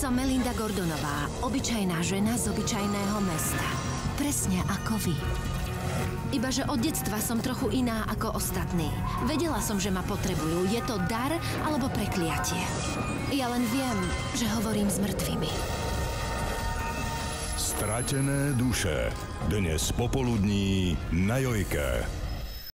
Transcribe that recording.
Som Melinda Gordonová, obyčajná žena z obyčajného mesta. Presne ako vy. Ibaže od detstva som trochu iná ako ostatní. Vedela som, že ma potrebujú. Je to dar alebo prekliatie. Ja len viem, že hovorím s mŕtvými. Stratené duše. Dnes popoludní na Jojke.